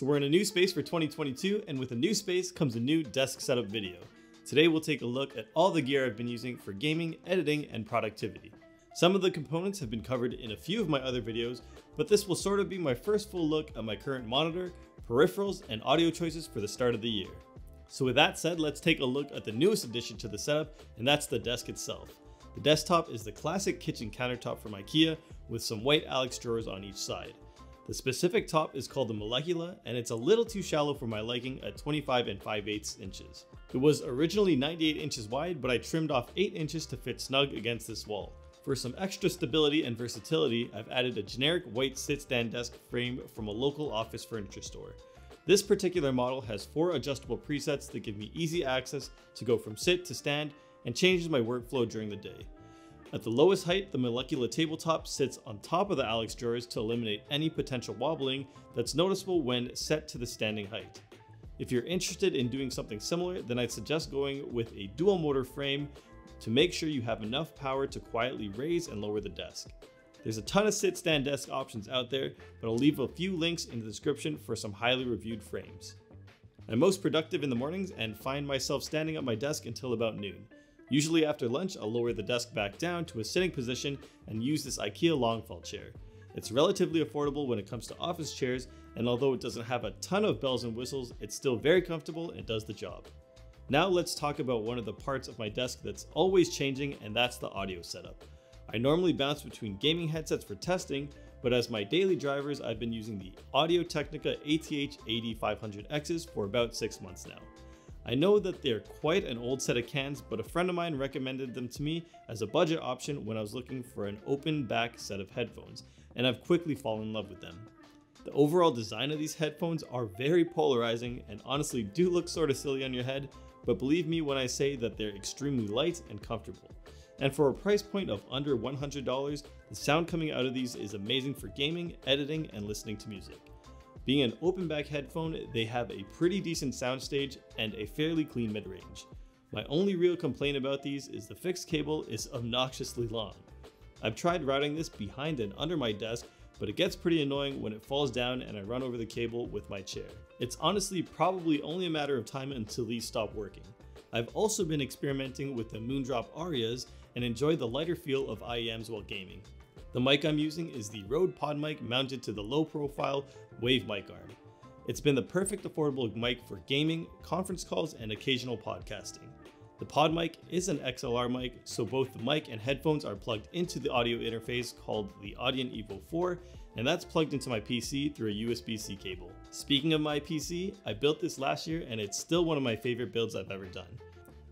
So we're in a new space for 2022, and with a new space comes a new desk setup video. Today we'll take a look at all the gear I've been using for gaming, editing, and productivity. Some of the components have been covered in a few of my other videos, but this will sort of be my first full look at my current monitor, peripherals, and audio choices for the start of the year. So with that said, let's take a look at the newest addition to the setup, and that's the desk itself. The desktop is the classic kitchen countertop from IKEA with some white Alex drawers on each side. The specific top is called the Möllekulla, and it's a little too shallow for my liking at 25 and 5 8 inches. It was originally 98 inches wide, but I trimmed off 8 inches to fit snug against this wall. For some extra stability and versatility, I've added a generic white sit-stand desk frame from a local office furniture store. This particular model has four adjustable presets that give me easy access to go from sit to stand and changes my workflow during the day. At the lowest height, the Möllekulla tabletop sits on top of the Alex drawers to eliminate any potential wobbling that's noticeable when set to the standing height. If you're interested in doing something similar, then I'd suggest going with a dual motor frame to make sure you have enough power to quietly raise and lower the desk. There's a ton of sit stand desk options out there, but I'll leave a few links in the description for some highly reviewed frames. I'm most productive in the mornings and find myself standing at my desk until about noon. Usually after lunch, I'll lower the desk back down to a sitting position and use this IKEA Långfjäll chair. It's relatively affordable when it comes to office chairs, and although it doesn't have a ton of bells and whistles, it's still very comfortable and does the job. Now let's talk about one of the parts of my desk that's always changing and that's the audio setup. I normally bounce between gaming headsets for testing, but as my daily drivers I've been using the Audio Technica ATH-AD500Xs for about 6 months now. I know that they're quite an old set of cans, but a friend of mine recommended them to me as a budget option when I was looking for an open back set of headphones, and I've quickly fallen in love with them. The overall design of these headphones are very polarizing and honestly do look sort of silly on your head, but believe me when I say that they're extremely light and comfortable. And for a price point of under $100, the sound coming out of these is amazing for gaming, editing, and listening to music. Being an open back headphone, they have a pretty decent soundstage and a fairly clean mid-range. My only real complaint about these is the fixed cable is obnoxiously long. I've tried routing this behind and under my desk, but it gets pretty annoying when it falls down and I run over the cable with my chair. It's honestly probably only a matter of time until these stop working. I've also been experimenting with the Moondrop Arias and enjoy the lighter feel of IEMs while gaming. The mic I'm using is the Rode PodMic mounted to the low profile Wave mic arm. It's been the perfect affordable mic for gaming, conference calls, and occasional podcasting. The PodMic is an XLR mic, so both the mic and headphones are plugged into the audio interface called the Audient Evo 4, and that's plugged into my PC through a USB-C cable. Speaking of my PC, I built this last year and it's still one of my favorite builds I've ever done.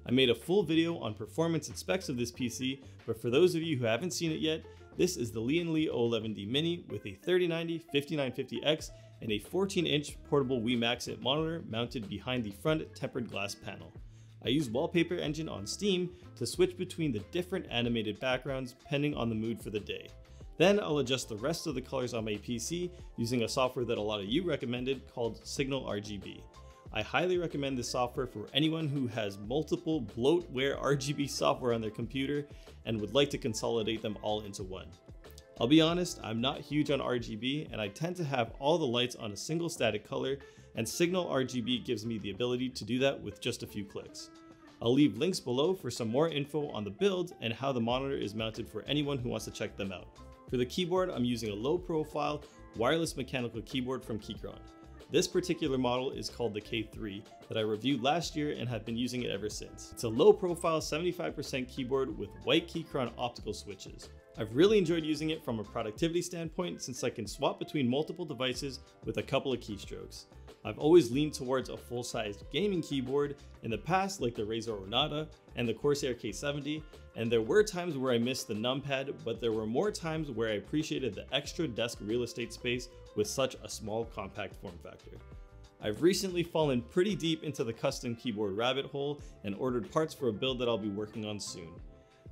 I made a full video on performance and specs of this PC, but for those of you who haven't seen it yet, this is the Lian Li O11D Mini with a 3090 5950X and a 14-inch portable Wimaxit monitor mounted behind the front tempered glass panel. I use Wallpaper Engine on Steam to switch between the different animated backgrounds depending on the mood for the day. Then I'll adjust the rest of the colors on my PC using a software that a lot of you recommended called Signal RGB. I highly recommend this software for anyone who has multiple bloatware RGB software on their computer and would like to consolidate them all into one. I'll be honest, I'm not huge on RGB and I tend to have all the lights on a single static color and Signal RGB gives me the ability to do that with just a few clicks. I'll leave links below for some more info on the build and how the monitor is mounted for anyone who wants to check them out. For the keyboard, I'm using a low profile wireless mechanical keyboard from Keychron. This particular model is called the K3 that I reviewed last year and have been using it ever since. It's a low profile 75% keyboard with white Keychron optical switches. I've really enjoyed using it from a productivity standpoint since I can swap between multiple devices with a couple of keystrokes. I've always leaned towards a full-sized gaming keyboard in the past like the Razer Ornata and the Corsair K70, and there were times where I missed the numpad, but there were more times where I appreciated the extra desk real estate space with such a small compact form factor. I've recently fallen pretty deep into the custom keyboard rabbit hole and ordered parts for a build that I'll be working on soon.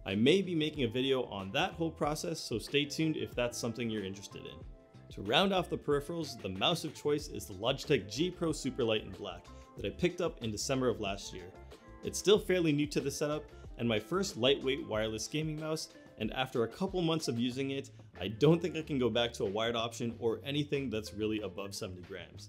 I may be making a video on that whole process, so stay tuned if that's something you're interested in. To round off the peripherals, the mouse of choice is the Logitech G Pro Superlight in black that I picked up in December of last year. It's still fairly new to the setup and my first lightweight wireless gaming mouse, and after a couple months of using it, I don't think I can go back to a wired option or anything that's really above 70 grams.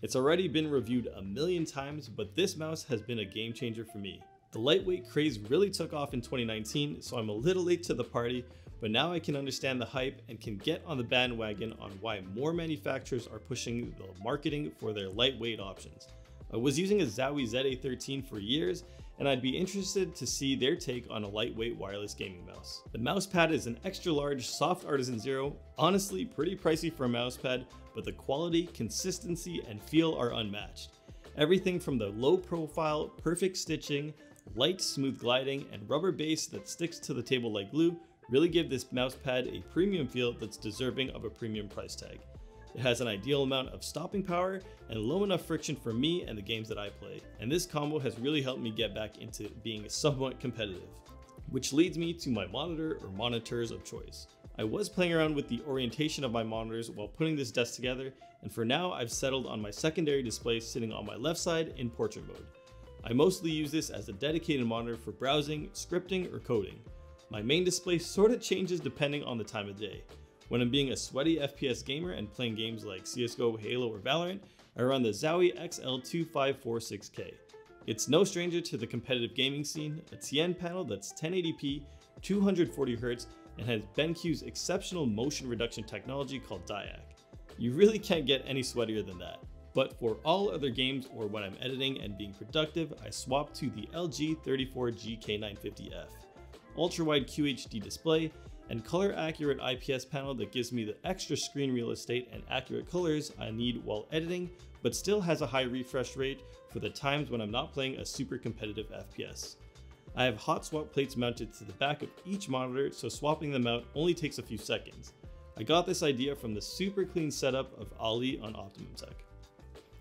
It's already been reviewed a million times, but this mouse has been a game changer for me. The lightweight craze really took off in 2019, so I'm a little late to the party, but now I can understand the hype and can get on the bandwagon on why more manufacturers are pushing the marketing for their lightweight options. I was using a Zowie ZA13 for years, and I'd be interested to see their take on a lightweight wireless gaming mouse. The mousepad is an extra large soft Artisan Zero, honestly pretty pricey for a mousepad, but the quality, consistency, and feel are unmatched. Everything from the low profile, perfect stitching, light smooth gliding, and rubber base that sticks to the table like glue really give this mousepad a premium feel that's deserving of a premium price tag. It has an ideal amount of stopping power and low enough friction for me and the games that I play, and this combo has really helped me get back into being somewhat competitive. Which leads me to my monitor or monitors of choice. I was playing around with the orientation of my monitors while putting this desk together, and for now I've settled on my secondary display sitting on my left side in portrait mode. I mostly use this as a dedicated monitor for browsing, scripting, or coding. My main display sort of changes depending on the time of day. When I'm being a sweaty FPS gamer and playing games like CSGO, Halo, or Valorant, I run the Zowie XL2546K. It's no stranger to the competitive gaming scene, a TN panel that's 1080p, 240Hz, and has BenQ's exceptional motion reduction technology called DyAc. You really can't get any sweatier than that. But for all other games or when I'm editing and being productive, I swap to the LG 34GK950F. Ultra wide QHD display, and color accurate IPS panel that gives me the extra screen real estate and accurate colors I need while editing, but still has a high refresh rate for the times when I'm not playing a super competitive FPS. I have hot swap plates mounted to the back of each monitor so swapping them out only takes a few seconds. I got this idea from the super clean setup of Ali on Optimum Tech.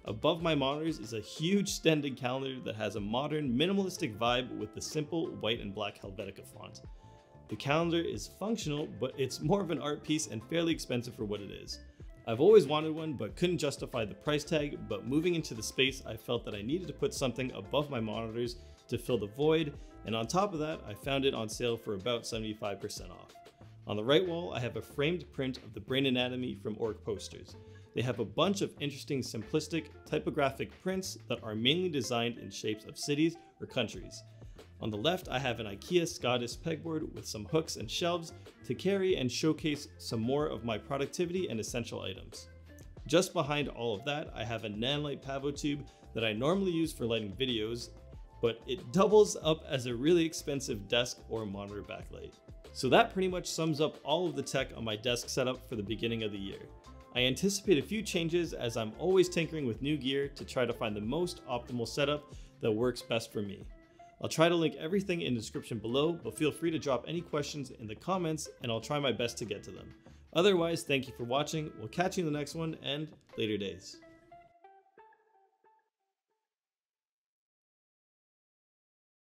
Above my monitors is a huge Stendig calendar that has a modern, minimalistic vibe with the simple white and black Helvetica font. The calendar is functional, but it's more of an art piece and fairly expensive for what it is. I've always wanted one, but couldn't justify the price tag, but moving into the space, I felt that I needed to put something above my monitors to fill the void, and on top of that, I found it on sale for about 75% off. On the right wall, I have a framed print of the brain anatomy from Ork Posters. They have a bunch of interesting simplistic typographic prints that are mainly designed in shapes of cities or countries. On the left, I have an IKEA Skådis pegboard with some hooks and shelves to carry and showcase some more of my productivity and essential items. Just behind all of that, I have a Nanlite Pavo tube that I normally use for lighting videos, but it doubles up as a really expensive desk or monitor backlight. So that pretty much sums up all of the tech on my desk setup for the beginning of the year. I anticipate a few changes as I'm always tinkering with new gear to try to find the most optimal setup that works best for me. I'll try to link everything in the description below, but feel free to drop any questions in the comments and I'll try my best to get to them. Otherwise, thank you for watching, we'll catch you in the next one, and later days.